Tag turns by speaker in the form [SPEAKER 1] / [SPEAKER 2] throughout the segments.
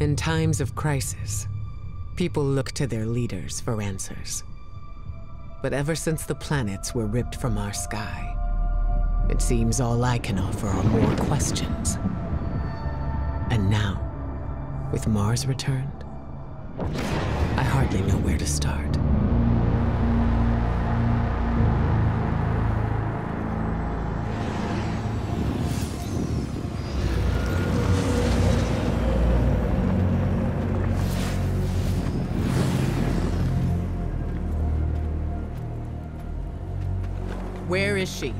[SPEAKER 1] In times of crisis, people look to their leaders for answers. But ever since the planets were ripped from our sky, it seems all I can offer are more questions. And now, with Mars returned, I hardly know where to start. Where is she?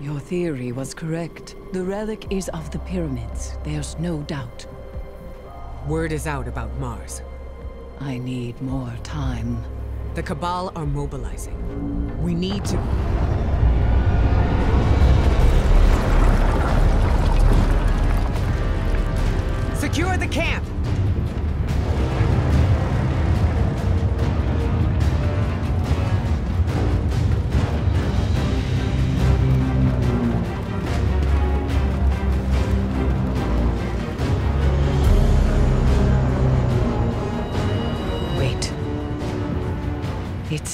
[SPEAKER 2] Your theory was correct. The relic is of the pyramids. There's no doubt.
[SPEAKER 1] Word is out about Mars.
[SPEAKER 2] I need more time.
[SPEAKER 1] The Cabal are mobilizing. We need to... Secure the camp!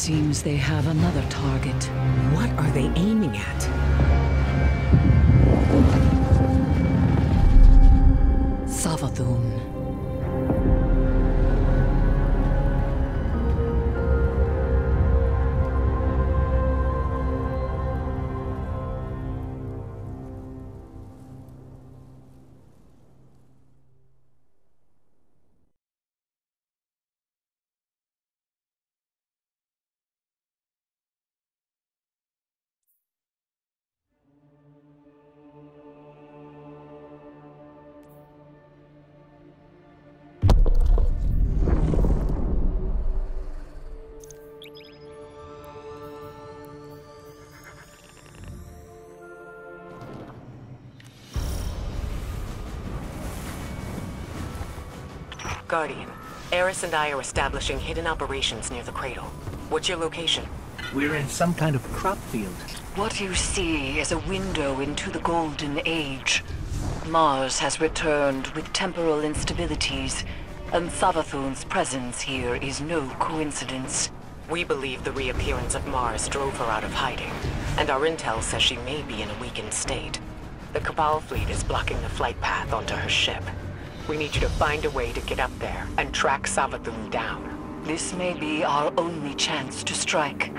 [SPEAKER 2] Seems they have another target.
[SPEAKER 1] What are they aiming
[SPEAKER 3] Guardian, Eris and I are establishing hidden operations near the cradle. What's your location?
[SPEAKER 4] We're in some kind of crop field.
[SPEAKER 2] What you see is a window into the Golden Age. Mars has returned with temporal instabilities, and Savathun's presence here is no coincidence.
[SPEAKER 3] We believe the reappearance of Mars drove her out of hiding, and our intel says she may be in a weakened state. The Cabal fleet is blocking the flight path onto her ship. We need you to find a way to get up there and track Savathun down.
[SPEAKER 2] This may be our only chance to strike.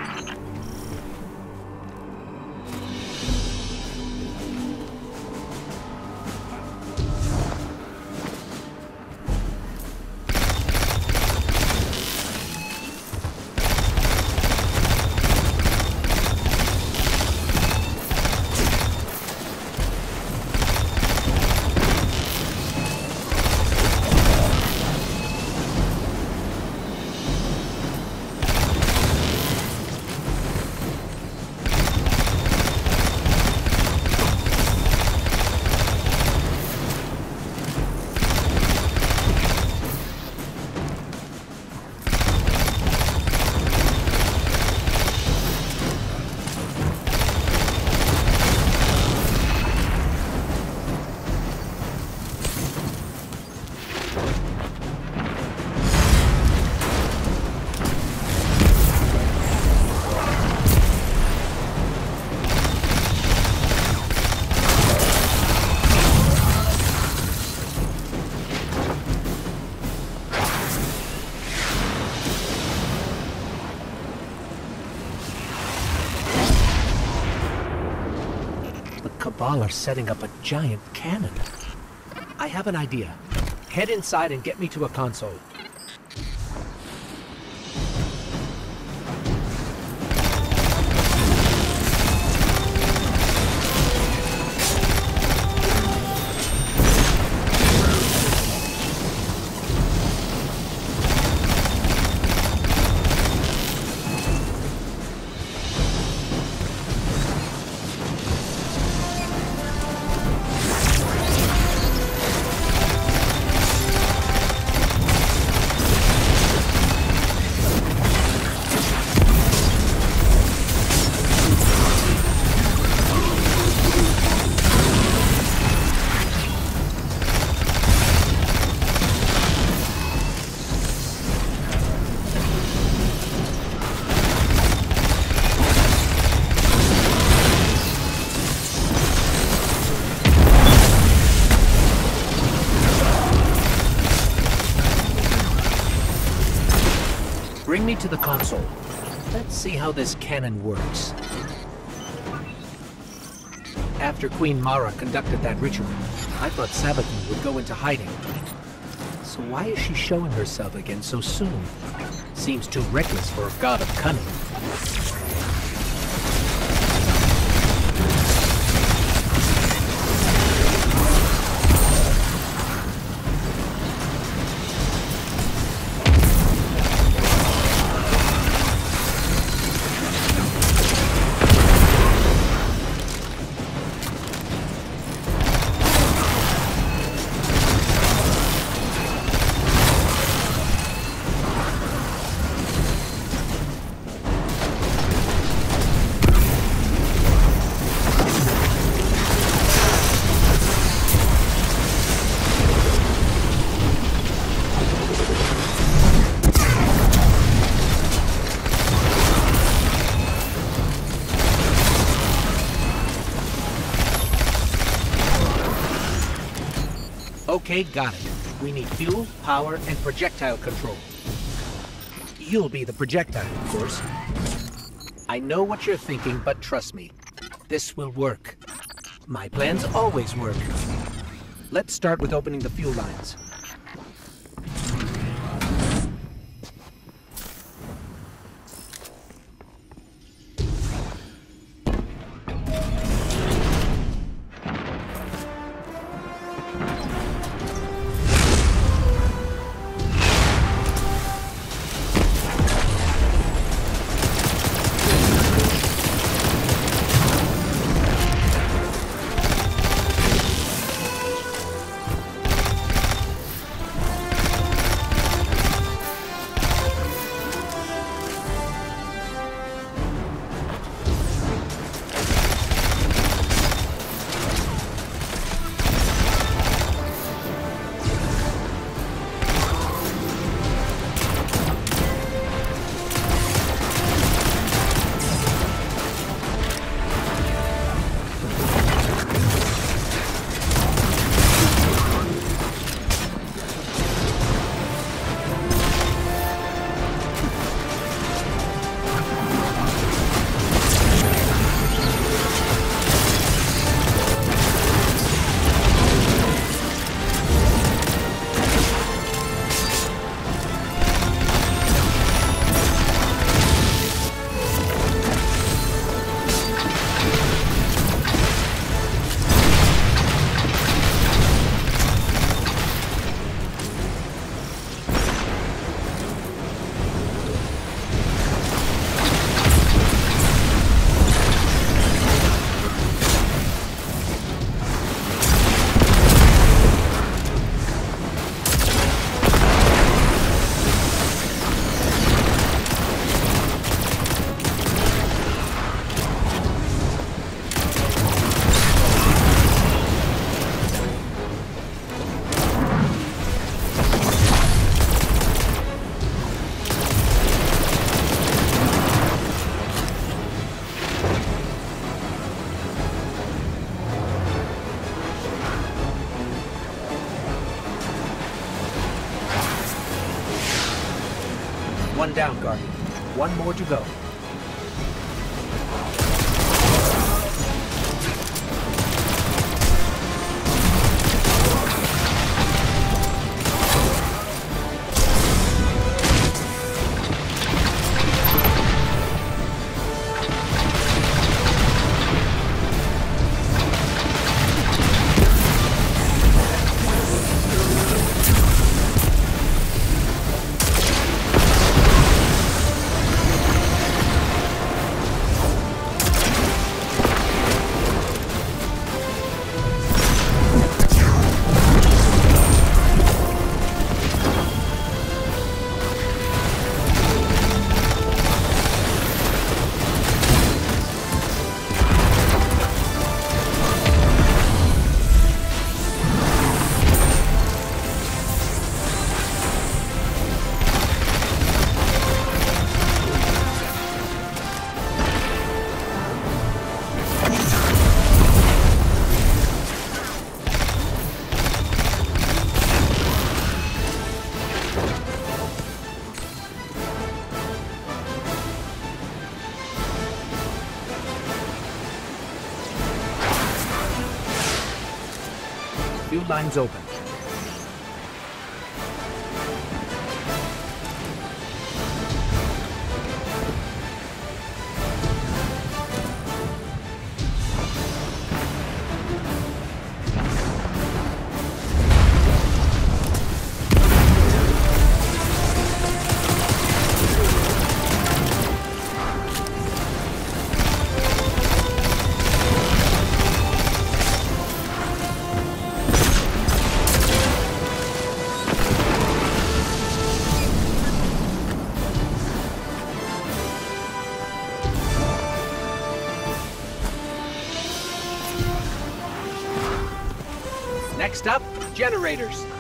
[SPEAKER 4] Cabal are setting up a giant cannon. I have an idea. Head inside and get me to a console. Bring me to the console. Let's see how this cannon works. After Queen Mara conducted that ritual, I thought Savathun would go into hiding. So why is she showing herself again so soon? Seems too reckless for a god of cunning. Okay, got it. We need fuel, power, and projectile control. You'll be the projectile, of course. I know what you're thinking, but trust me. This will work. My plans always work. Let's start with opening the fuel lines. More to go. Fuel lines open. Next up, generators.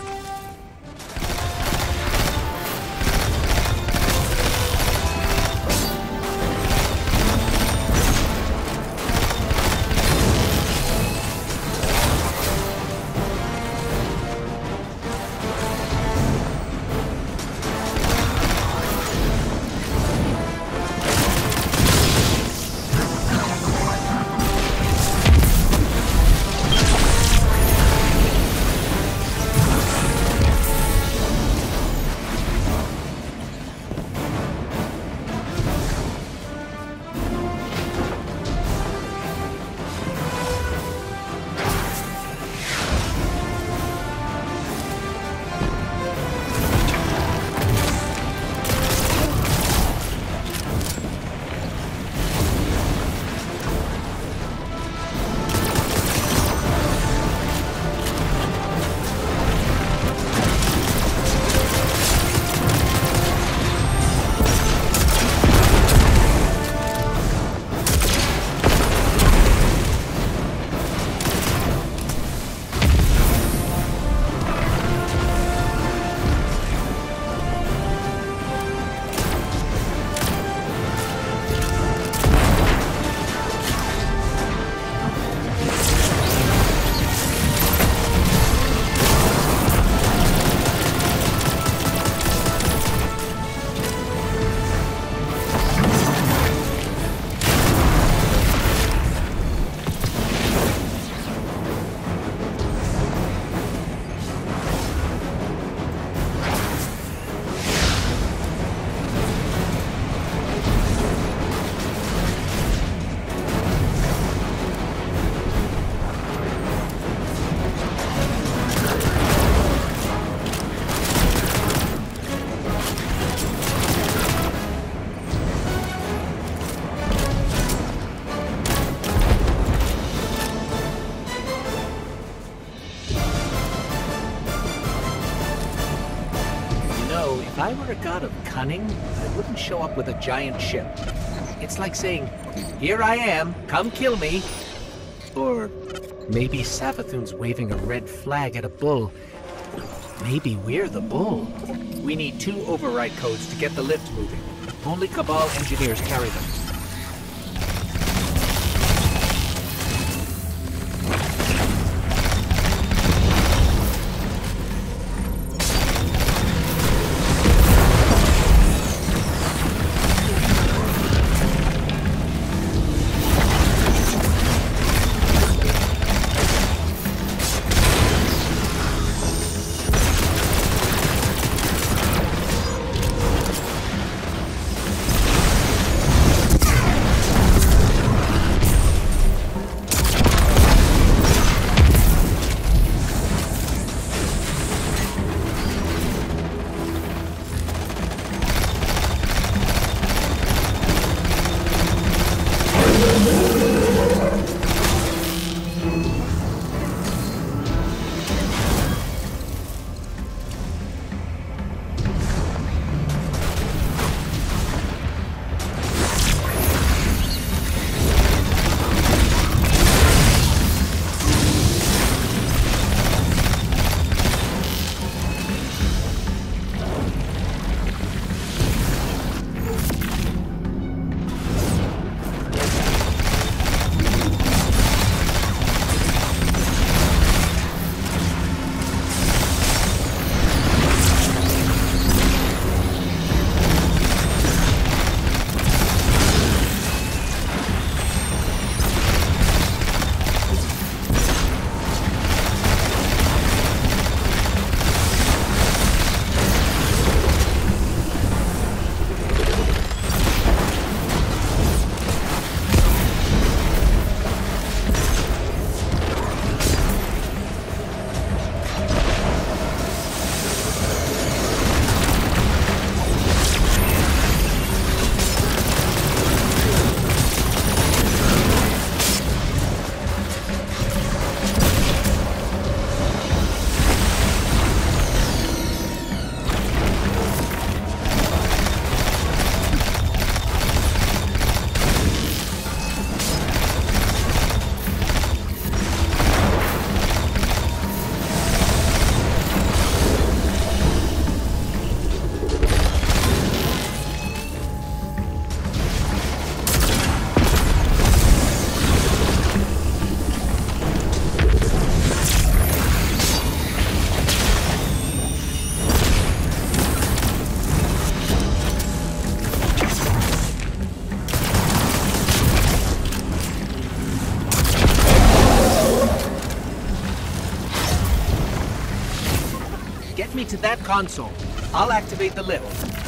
[SPEAKER 4] Cunning, I wouldn't show up with a giant ship. It's like saying, here I am, come kill me. Or maybe Savathun's waving a red flag at a bull. Maybe we're the bull. We need two override codes to get the lift moving. Only Cabal engineers carry them. To that console. I'll activate the lift.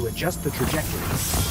[SPEAKER 4] To adjust the trajectory.